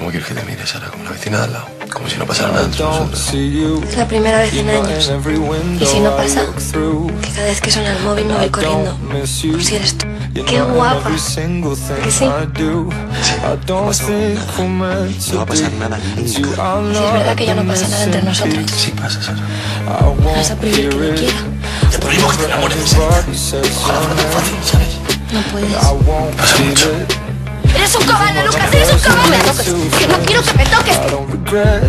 ¿Cómo quieres que te mire, Sara? Como la vecina de al lado. Como si no pasara nada entre nosotros. Es la primera vez en años. Y si no pasa, que cada vez que suena el móvil me voy corriendo. Por si eres tú. ¡Qué guapa! ¿Que sí? Sí, no pasa nada. No va a pasar nada nunca. Si es verdad que ya no pasa nada entre nosotros. Sí pasa, Sara. ¿Vas a prohibir que me quiera? Te prohíbo que te enamores de Sarita. Ojalá fuera tan fácil, ¿sabes? No puedes. Pasa mucho. ¡Que no quiero que me toques!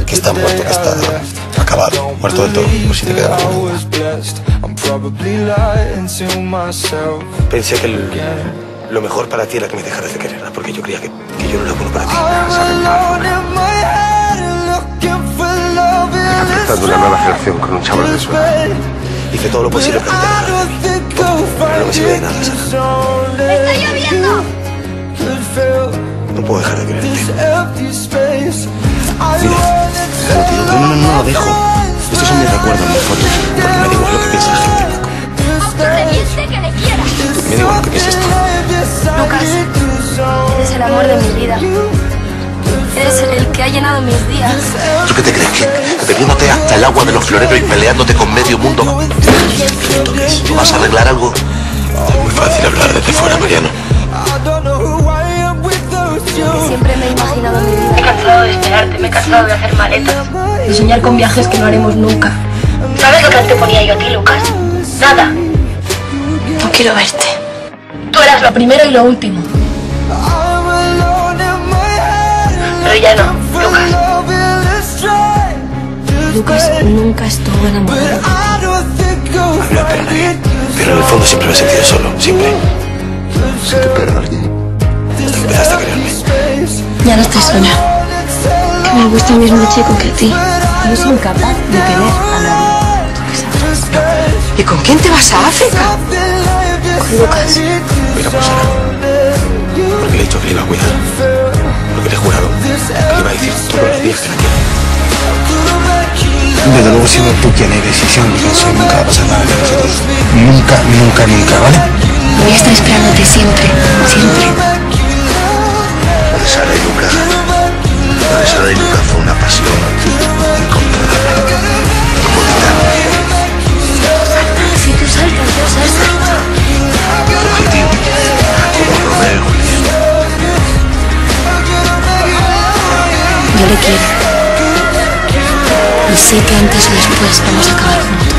Que está muerto, que está acabado. Muerto del todo. Por si te queda alguna duda. Pensé que el- lo mejor para ti era que me dejaras de quererla, porque yo creía que, que yo no era bueno para ti. Afectando una nueva generación con un chaval de su edad. Hice todo lo posible para mí. Pero no me sirve de nada, Sara. Puedo dejar de quererte. Claro, tío, no, no, no, no lo dejo. Estos son mis recuerdos, mis fotos. Porque me da igual lo que piensa la gente, loco. ¡Reviente que le quiera! Me da igual lo que pienses tú. Lucas, eres el amor de mi vida. Eres el que ha llenado mis días. ¿Tú qué te crees? ¿Que bebiéndote hasta el agua de los floreros y peleándote con medio mundo? ¿Tú vas a arreglar algo? Cansado de esperarte, me he cansado de hacer maletas. Y soñar con viajes que no haremos nunca. ¿Sabes lo que te ponía yo a ti, Lucas? Nada. No quiero verte. Tú eras lo primero y lo último. pero ya no, Lucas. Lucas nunca estuvo enamorado. Habla, pero nadie. Pero en el fondo siempre me he sentido solo, siempre. Sé que perdonarte. Hasta que. Ya no estoy sola. Que me gusta el mismo chico que a ti. No soy incapaz de querer a nadie. Tú lo sabes. ¿Y con quién te vas a África? Con Lucas. Mira por Sara. Porque le he dicho que le iba a cuidar. Porque le he jurado que le iba a decir todos los días que la quiero. Desde luego, siendo tú quien hay decisión, eso nunca va a pasar nada entre nosotros. Nunca, nunca, nunca, ¿vale? Voy a estar esperándote siempre. Sé que antes o después vamos a acabar juntos.